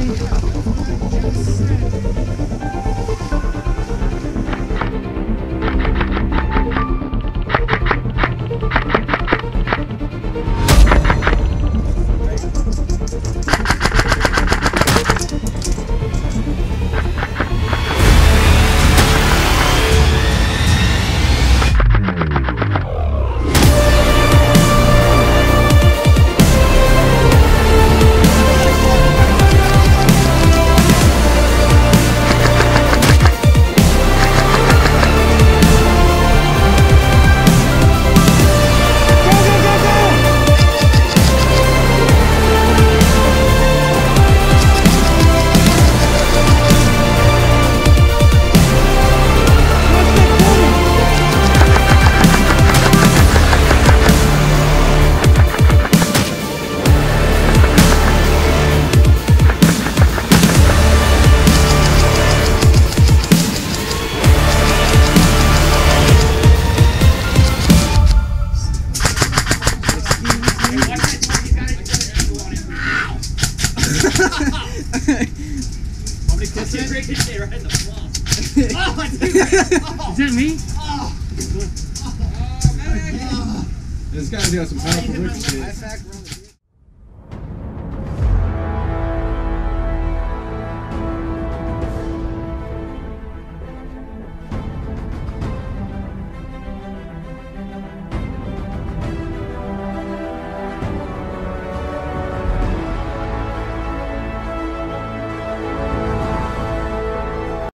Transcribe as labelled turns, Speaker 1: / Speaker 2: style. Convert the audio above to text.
Speaker 1: Thank you.
Speaker 2: How many questions? Right in the oh, dude. Oh. Is
Speaker 1: that me? Oh. Oh,
Speaker 2: man. Oh.
Speaker 3: This guy's got some powerful oh, ricochets.